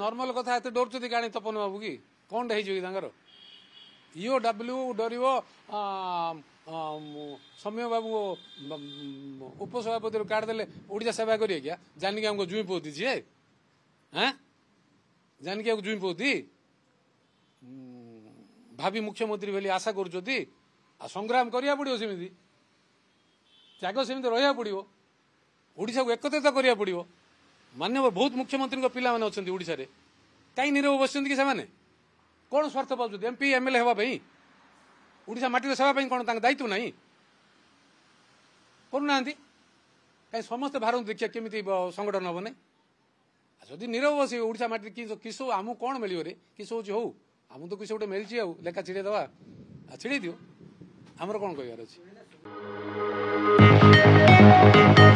normal କଥା ଏତେ ଡରୁଛନ୍ତି କାଣି ତପନ ବାବୁ କି କଣ ହେଇଯିବ କି ତାଙ୍କର ଇଓ ଡବ୍ଲ୍ୟୁ ଡରିବ ସୌମ୍ୟ ବାବୁ ଉପସଭାପତିରୁ କାର୍ଡ ଦେଲେ ଓଡ଼ିଶା ସେବା କରିବେ କିଆ ଜାନିକି ଆମକୁ ଜୁଇଁ ପୋଦି ଯିଏ ହଁ ଜାନିକି ଆମକୁ ଜୁଇଁ ପୋଦି ଭାବି ମୁଖ୍ୟମନ୍ତ୍ରୀ ବୋଲି ଆଶା କରୁଛନ୍ତି ଆଉ ସଂଗ୍ରାମ କରିବାକୁ ପଡ଼ିବ ସେମିତି ତ୍ୟାଗ ସେମିତି ରହିବାକୁ ପଡ଼ିବ ଓଡ଼ିଶାକୁ ଏକତ୍ରିତ କରିବାକୁ ପଡ଼ିବ मान्य बहुत मुख्यमन्त्री रे कहीँ निरव बसिन्छ कि स्वर्थ पाउँछ एमपि एमएलए हेपा माट दायित्व नै पढ नै समस्तै भारत दीक्षा के सङ्गठन हेन जीर बसेको किसो कि किसो हौ आम लेखा छिड छिडै दि